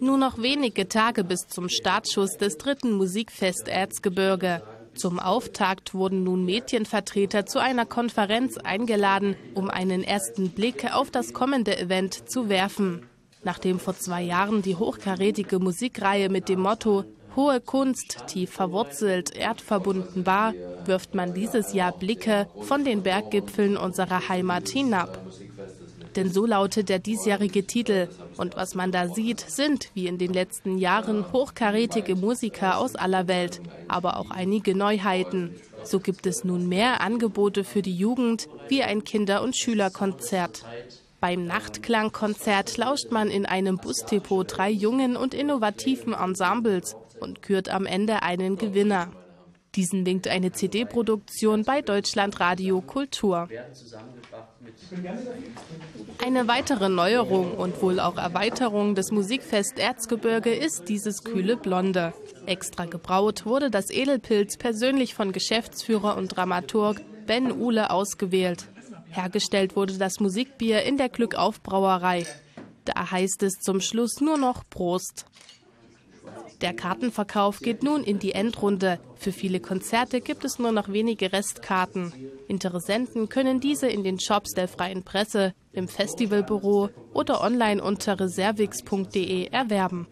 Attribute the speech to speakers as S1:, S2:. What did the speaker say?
S1: Nur noch wenige Tage bis zum Startschuss des dritten Musikfest Erzgebirge. Zum Auftakt wurden nun Medienvertreter zu einer Konferenz eingeladen, um einen ersten Blick auf das kommende Event zu werfen. Nachdem vor zwei Jahren die hochkarätige Musikreihe mit dem Motto Hohe Kunst, tief verwurzelt, erdverbunden war, wirft man dieses Jahr Blicke von den Berggipfeln unserer Heimat hinab. Denn so lautet der diesjährige Titel. Und was man da sieht, sind, wie in den letzten Jahren, hochkarätige Musiker aus aller Welt, aber auch einige Neuheiten. So gibt es nun mehr Angebote für die Jugend, wie ein Kinder- und Schülerkonzert. Beim Nachtklangkonzert lauscht man in einem Busdepot drei jungen und innovativen Ensembles und kürt am Ende einen Gewinner. Diesen winkt eine CD-Produktion bei Deutschlandradio Kultur. Eine weitere Neuerung und wohl auch Erweiterung des Musikfest Erzgebirge ist dieses kühle Blonde. Extra gebraut wurde das Edelpilz persönlich von Geschäftsführer und Dramaturg Ben Uhle ausgewählt. Hergestellt wurde das Musikbier in der Glückaufbrauerei. Da heißt es zum Schluss nur noch Prost. Der Kartenverkauf geht nun in die Endrunde. Für viele Konzerte gibt es nur noch wenige Restkarten. Interessenten können diese in den Shops der Freien Presse, im Festivalbüro oder online unter reservix.de erwerben.